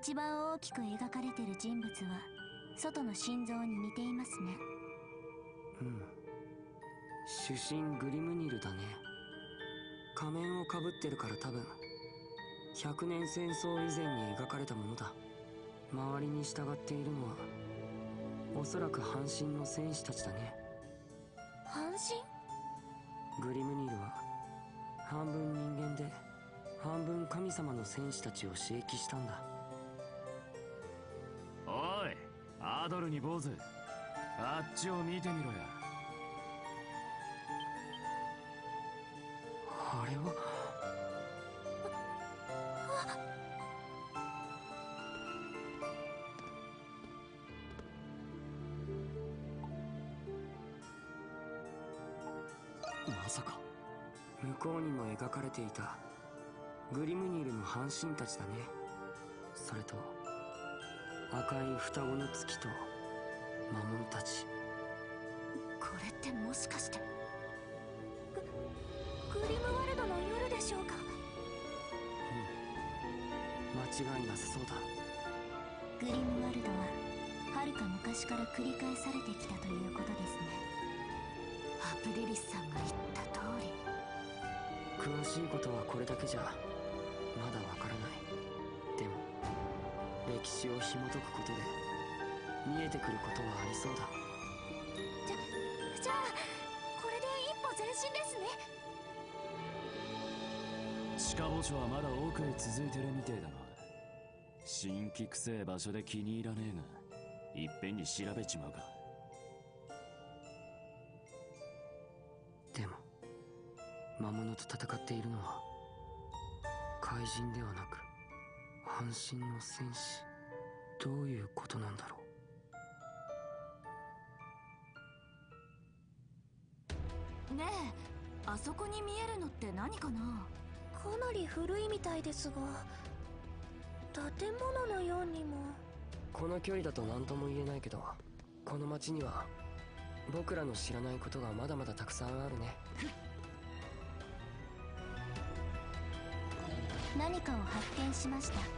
一番大きく描かれてる人物は外の心臓に似ていますね。うん。主神グリムニルだね。仮面をかぶってるから多分百年戦争以前に描かれたものだ。周りに従っているのはおそらく半身の戦士たちだね。半身？グリムニルは半分人間で半分神様の戦士たちを刺激したんだアドルに坊主。あっちを見てみろや。あれは？まさか。向こうにも描かれていた。グリムニールの半身たちだね。それと赤い双子の月と魔物たち。これってもしかしてググリムワルドの夜でしょうか？間違いなさそうだ。グリムワルドは遥か昔から繰り返されてきたということですね。アプリリスさんが言った通り。詳しいことはこれだけじゃ歴史を紐解くことで見えてくることはありそうだ。じゃじゃあこれで一歩前進ですね。地下墓所はまだ奥へ続いてるみてえだな。新規くせえ場所で気に入らねえがいっぺんに調べちまうか。でも魔物と戦っているのは怪人ではなく半身の戦士どういうことなんだろねえあそこに見えるのって何かな？かなり古いみたいですが建物のようにも。うこの距離だと何とも言えないけどこの町には僕らの知らないことがまだまだたくさんあるね。何かを発見しました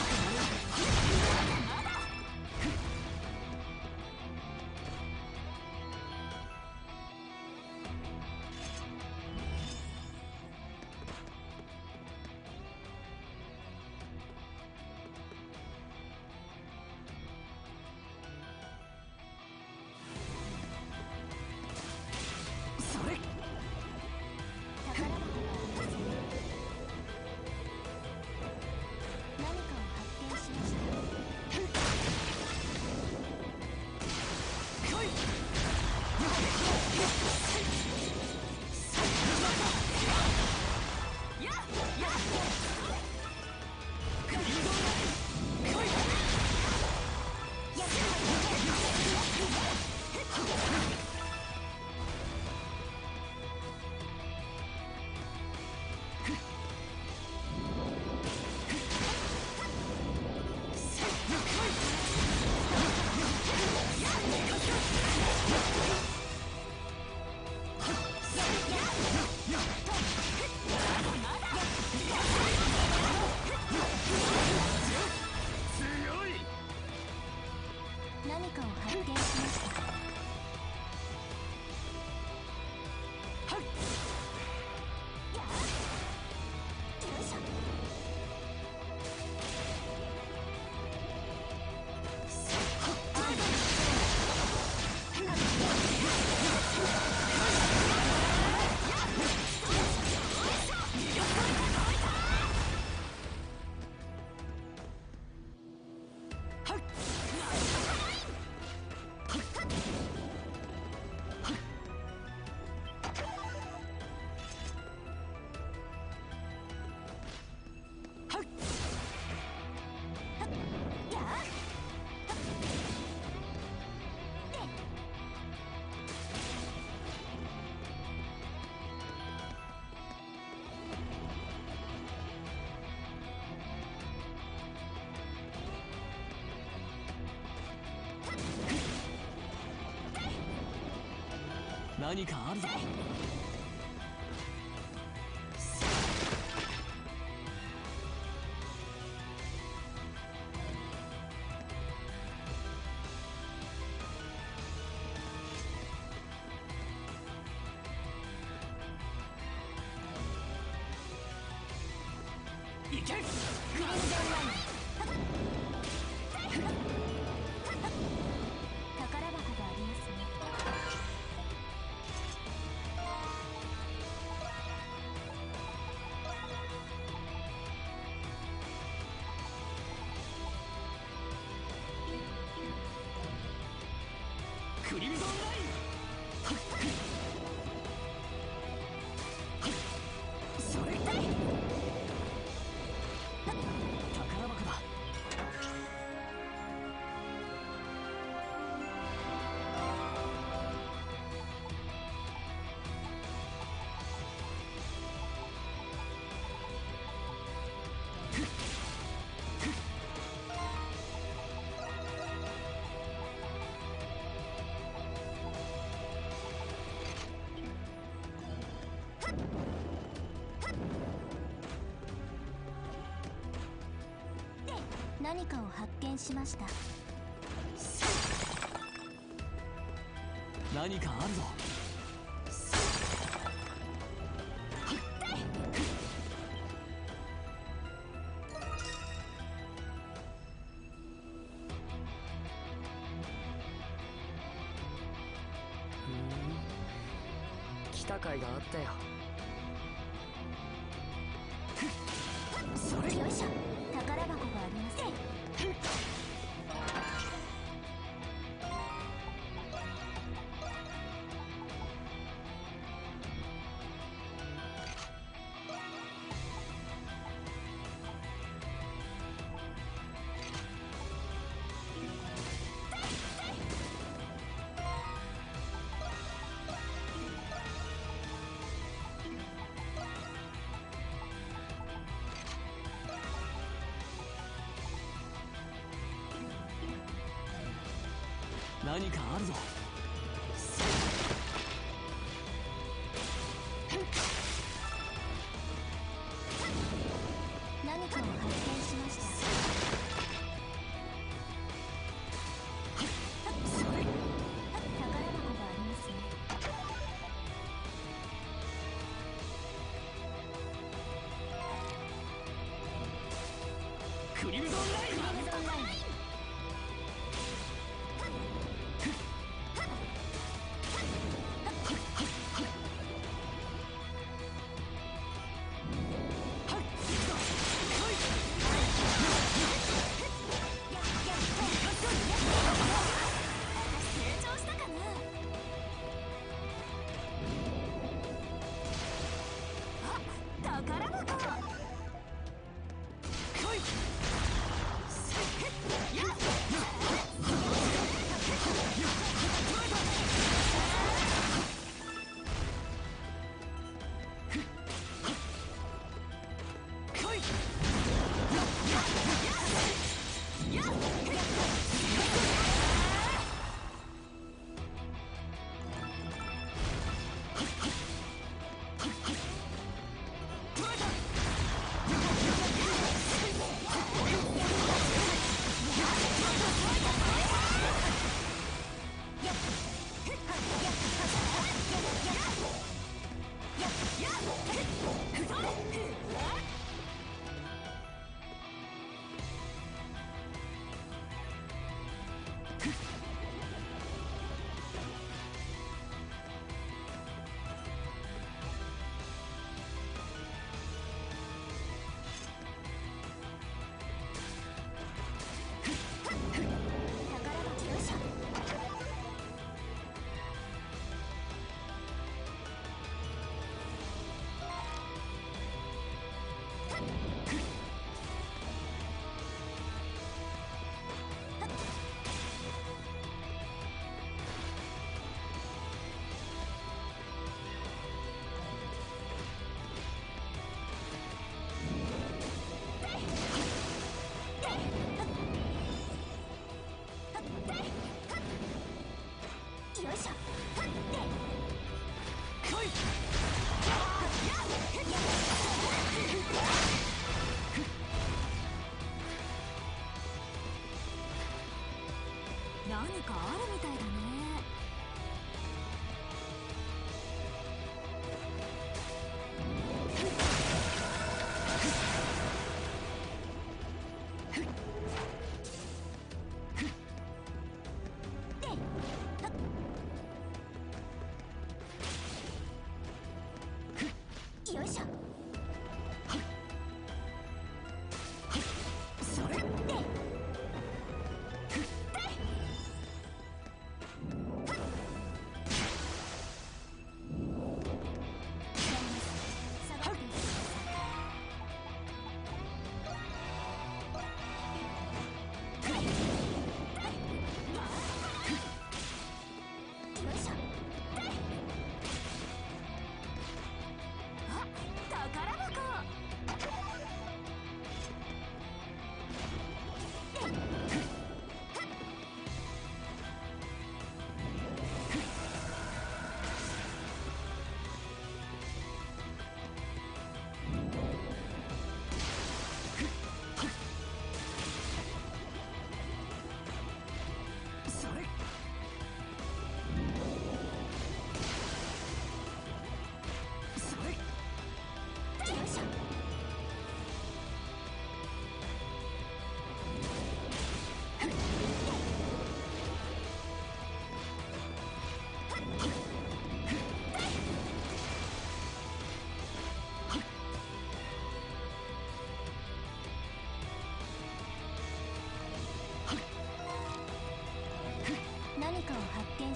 い何かあるぞ。何かを発見しました。何かあるぞ。何かあるぞ。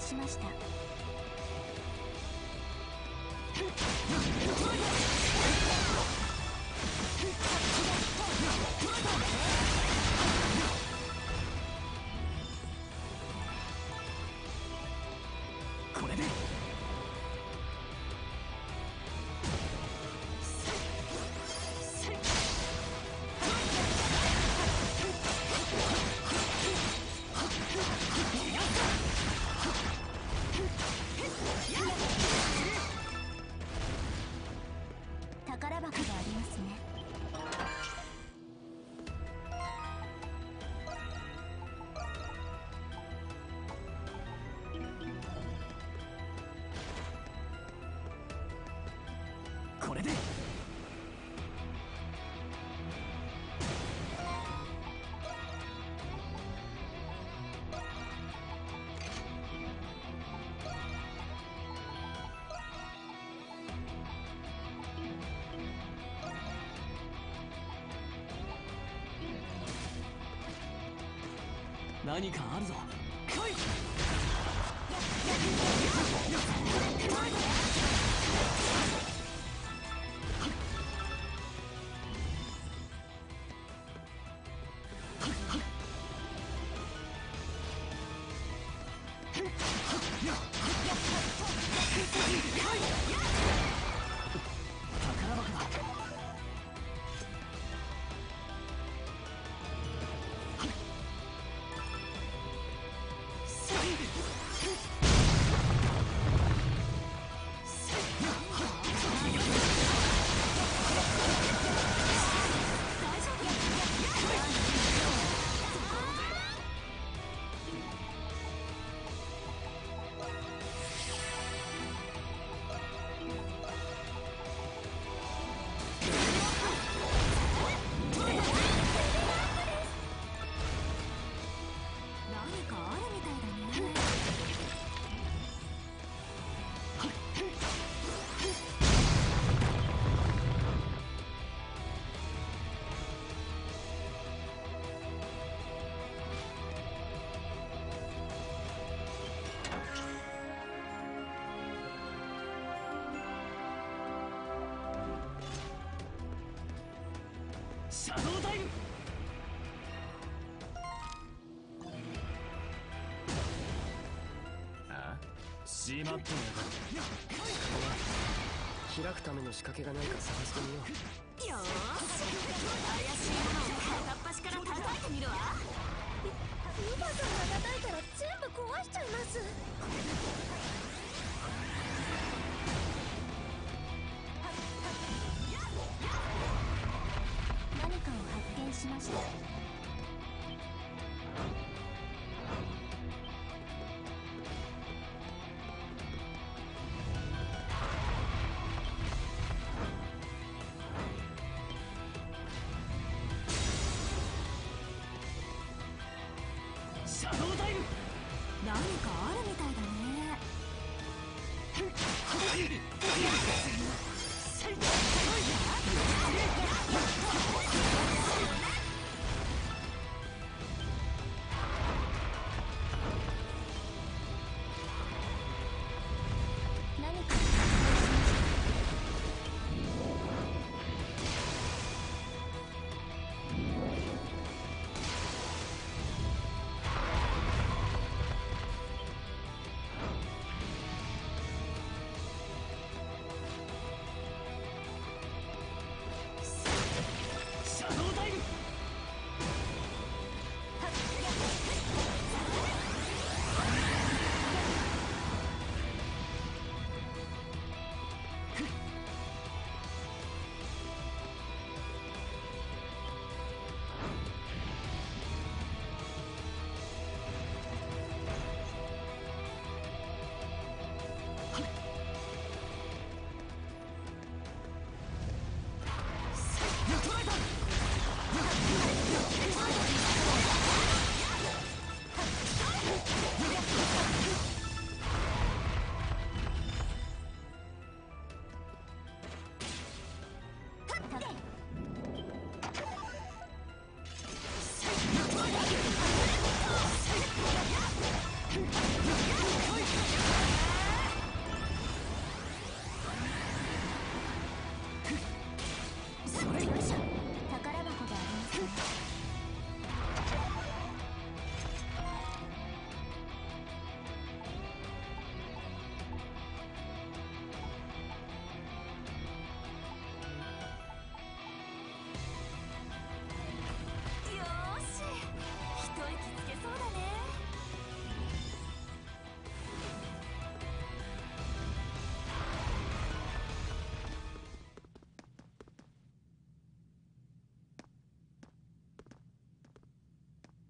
戦しました。何かあるぞ。来い。開くための仕掛けがないか探してみようよし怪しいものを片っ端から叩いてみるわウバさん。が叩いたら全部壊し。ちゃいます何かある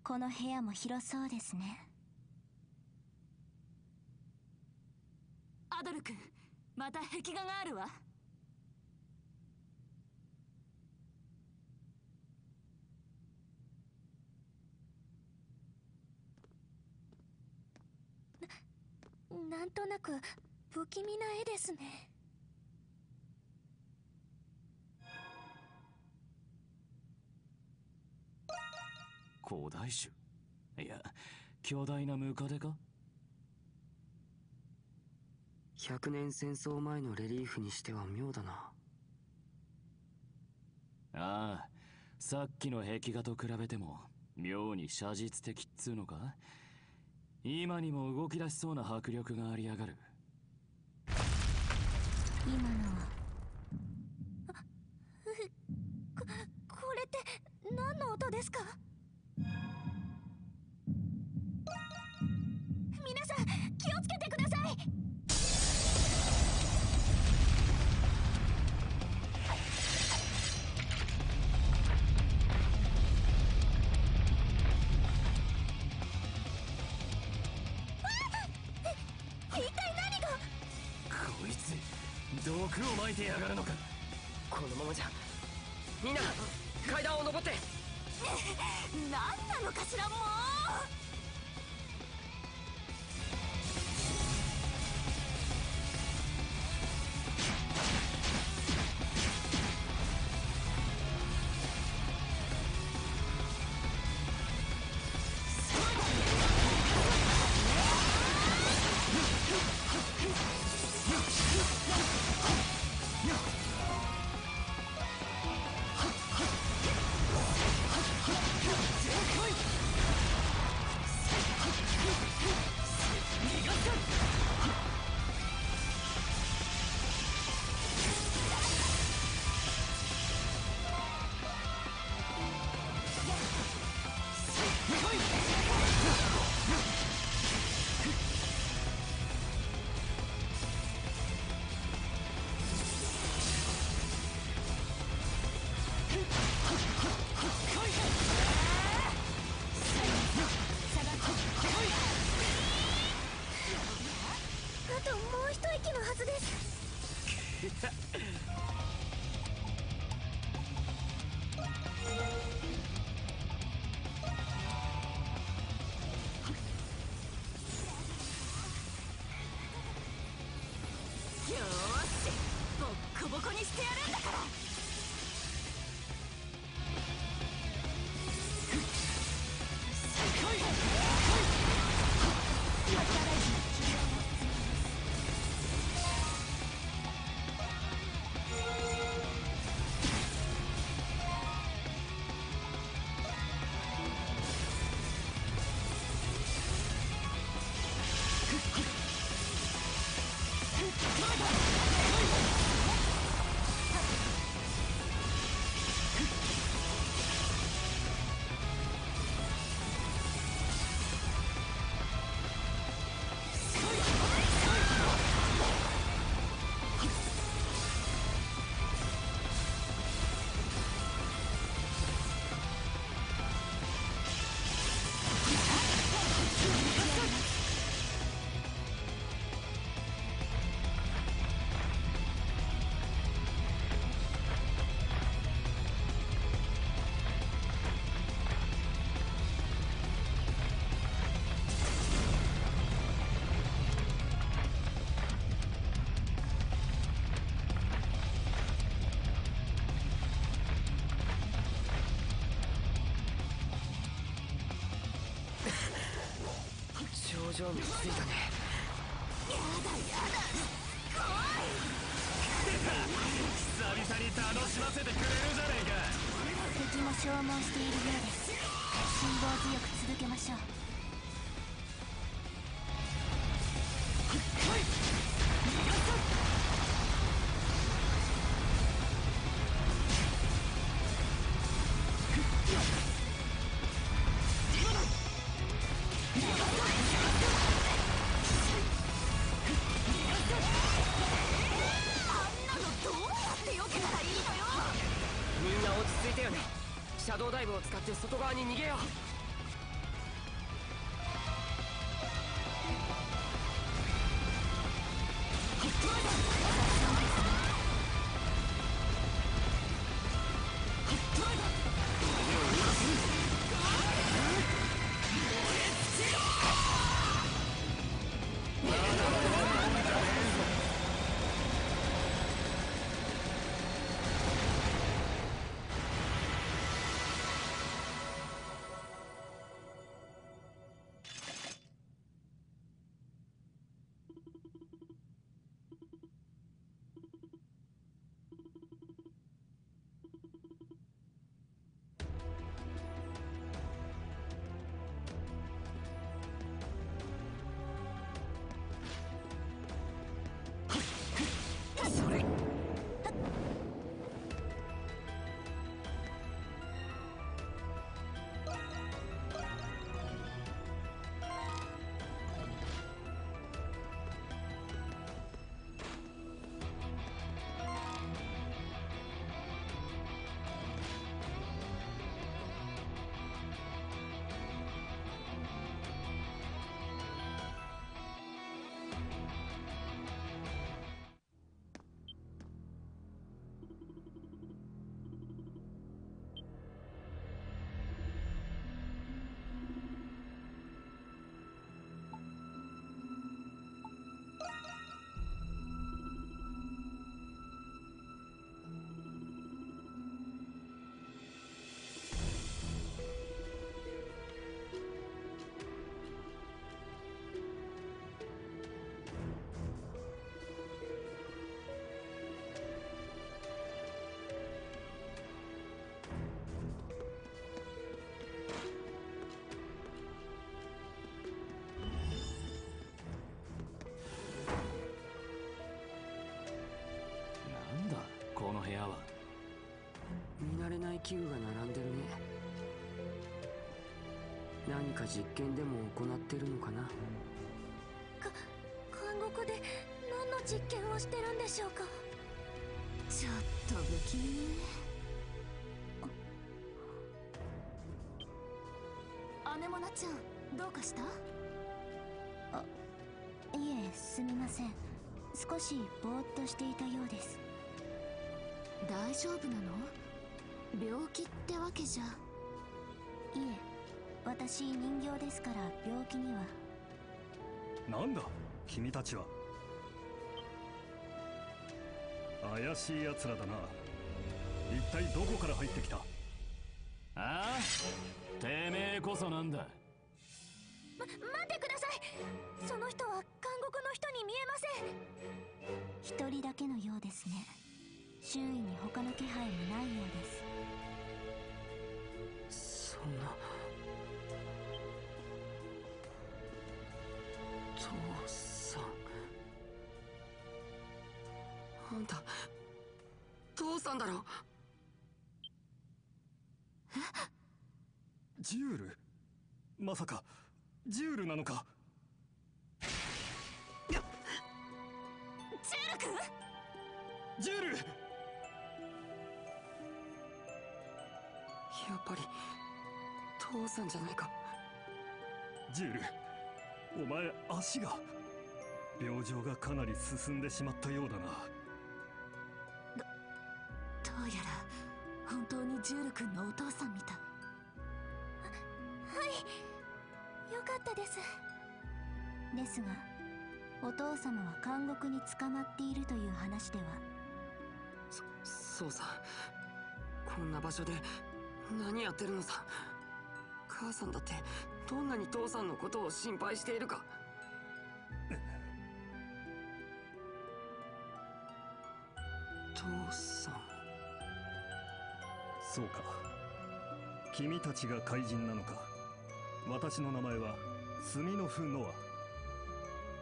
この部屋も広そうですね。アドル君また壁画があるわ。ななんとなく不気味な絵ですね古代種いや巨大なムカデか？100年戦争前のレリーフにしては妙だな。ああさっきの壁画と比べても妙に写実的っつうのか？今にも動き出しそうな迫力がありやがる。今てやがるのか。このままじゃみんな階段を登って。何なのかしらもう。頂上に着いたね。久々に楽しませてくれるじゃねえか。敵も消耗しているようです。辛抱強く続けましょう。あって外側に逃げよう。器具が並んでるね。何か実験でも行ってるのかな？監獄で何の実験をしてるんでしょうか？ちょっと不気味。ねアネモナちゃんどうかした？あいえすみません。少しぼーっとしていたようです。大丈夫なの？病気ってわけじゃ。いえ私人形ですから病気には。なんだ君たちは。怪しい奴らだな。一体どこから入ってきた？ああてめえこそなんだ。ま、待ってください。その人は監獄の人に見えません。一人だけのようですね周囲に他の気配もないようです。そんな。父さん。あんた父さんだろ？ジュール？まさかジュールなのか？ジュール君？ジュールやっぱり父さんじゃないか。ジュールお前足が。病状がかなり進んでしまったようだな。どうやら本当にジュール君のお父さんみたい。はい。よかったです。ですがお父様は監獄に捕まっているという話では。そそうさこんな場所で何やってるのさ。母さんだってどんなに父さんのことを心配しているか。父さん。そうか。君たちが怪人なのか。私の名前はスミノフ・ノア。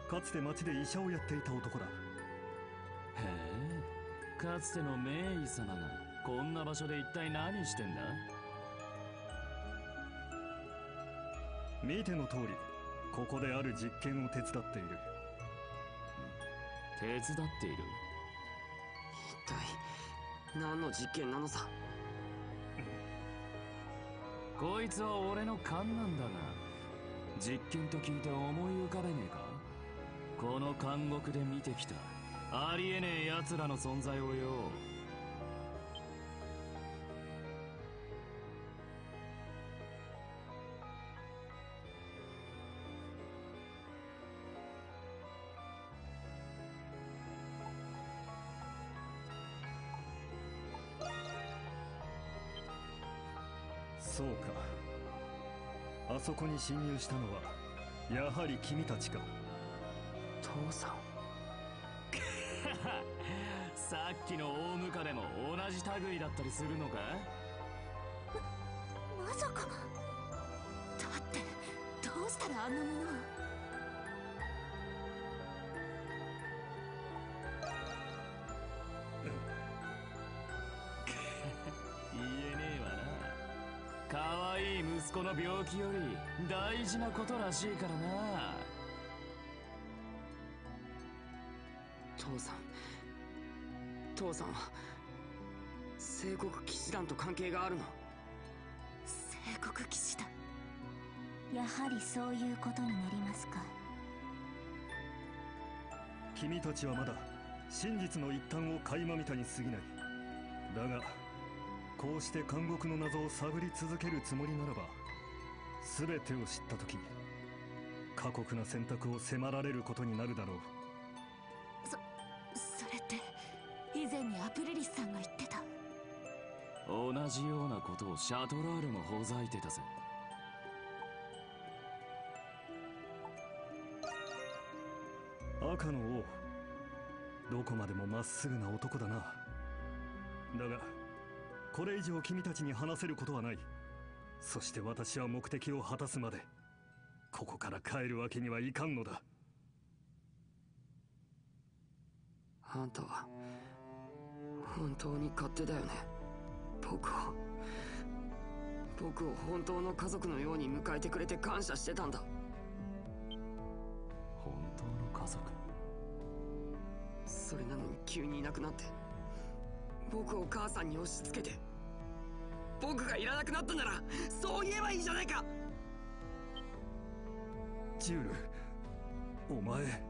かつて町で医者をやっていた男だ。へえ。かつての名医様がこんな場所で一体何してんだ？見ての通りここである実験を手伝っている。手伝っている？一体何の実験なのさ？こいつは俺の勘なんだが実験と聞いて思い浮かべねえか？この監獄で見てきた。ありえねえ奴らの存在をよそうか。あそこに侵入したのはやはり君たちか。父さん。さっきの大ムカでも同じ類だったりするのか？まさか。だってどうしたらあんなものをい息子の病気より大事なことらしいからな。父さん。父さんは聖国騎士団と関係があるの？聖国騎士だやはりそういうことになりますか。君たちはまだ真実の一端を垣間見たに過ぎない。だがこうして監獄の謎を探り続けるつもりならば全てを知った時過酷な選択を迫られることになるだろう。それって以前にアプリリスさんが言ってた。同じようなことをシャトラールもほざいてたぜ。赤の王どこまでもまっすぐな男だな。だがこれ以上君たちに話せることはない。そして私は目的を果たすまでここから帰るわけにはいかんのだ。あんたは本当に勝手だよね。僕を僕を本当の家族のように迎えてくれて感謝してたんだ。本当の家族？それなのに急にいなくなって僕を母さんに押し付けて僕がいらなくなったならそう言えばいいじゃないか。ジュールお前。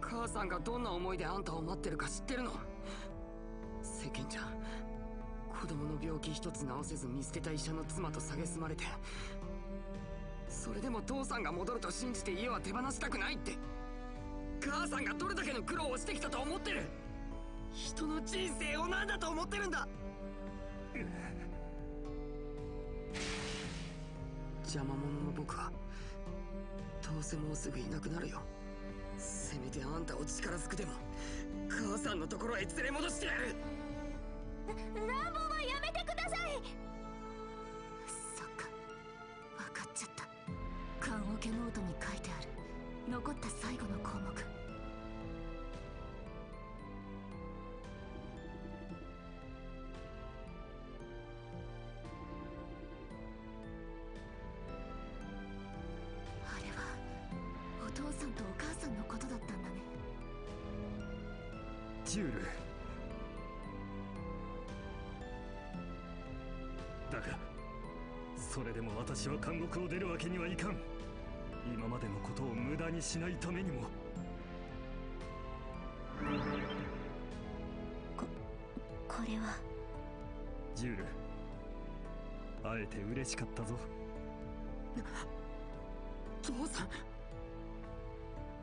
母さんがどんな思いであんたを待ってるか知ってるの？世間じゃ子供の病気一つ治せず見捨てた医者の妻と蔑まれてそれでも父さんが戻ると信じて家は手放したくないって。母さんがどれだけの苦労をしてきたと思ってる？人の人生を何だと思ってるんだ？邪魔者の僕はどうせもうすぐいなくなるよ。せめてあんたを力ずくでも母さんのところへ連れ戻してやる。乱暴はやめてください。そっか。分かっちゃった。棺桶ノートに書いてある。残った最後の項目だがそれでも私は監獄を出るわけにはいかん。今までのことを無駄にしないためにも。これは。ジュールあえて嬉しかったぞ。父さん。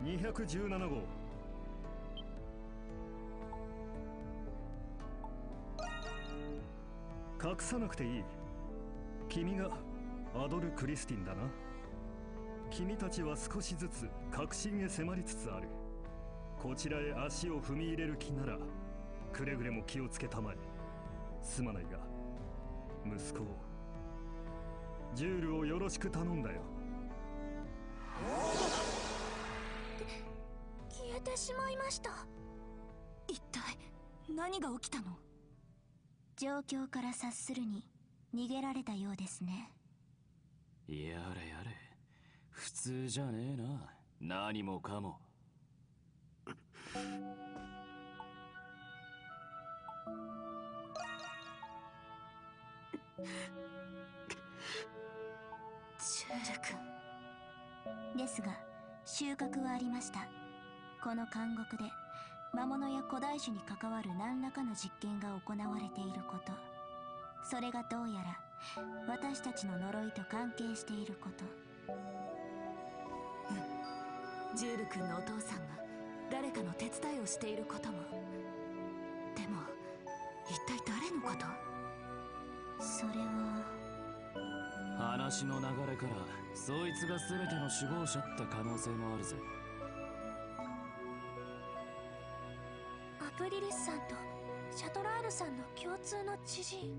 217号。隠さなくていい君がアドル・クリスティンだな。君たちは少しずつ確信へ迫りつつある。こちらへ足を踏み入れる気ならくれぐれも気をつけたまえ。すまないが息子を。ジュールをよろしく頼んだよ。消えてしまいました。一体何が起きたの？状況から察するに逃げられたようですね。やれやれ。普通じゃねえな。何もかも。ジュール君。ですが収穫はありました。この監獄で魔物や古代種に関わる何らかの実験が行われていることそれがどうやら私たちの呪いと関係していること。ジュール君のお父さんが誰かの手伝いをしていることも。でも一体誰のこと？それは。話の流れからそいつが全ての首謀者って可能性もあるぜ。アプリリスさんとシャトラールさんの共通の知人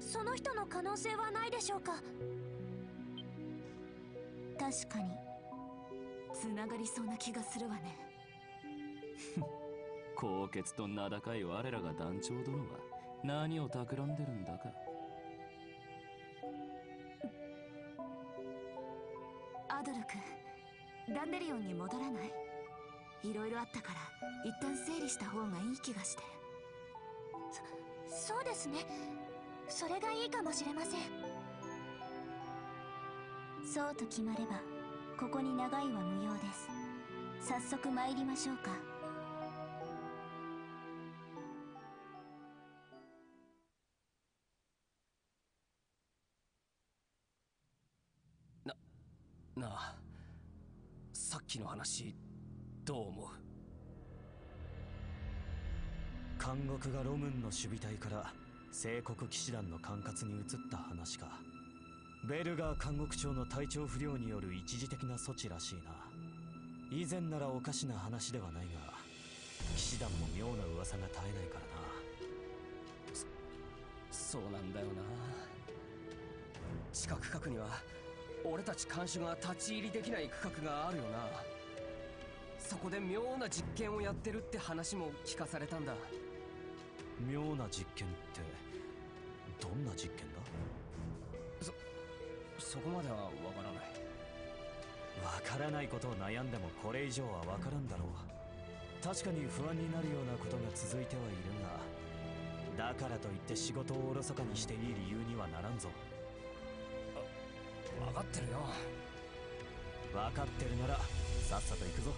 その人の可能性はないでしょうか？確かに。つながりそうな気がするわね。高潔と名高い我らが団長殿は何を企んでるんだか。アドル君ダンデリオンに戻らない？いろいろあったから一旦整理した方がいい気がしてそうですね。それがいいかもしれません。そうと決まればここに長いは無用です。早速参りましょうか。なあさっきの話どう思う？監獄がロムンの守備隊から聖国騎士団の管轄に移った話か。ベルガー監獄長の体調不良による一時的な措置らしいな。以前ならおかしな話ではないが騎士団も妙な噂が絶えないからな。そうなんだよな。地下区画には俺たち看守が立ち入りできない区画があるよな。そこで妙な実験をやってるって話も聞かされたんだ。妙な実験ってどんな実験だ？そこまではわからない。わからないことを悩んでもこれ以上はわからんだろう。確かに不安になるようなことが続いてはいるがだからといって仕事をおろそかにしていい理由にはならんぞ。分かってるよ。分かってるならさっさと行くぞ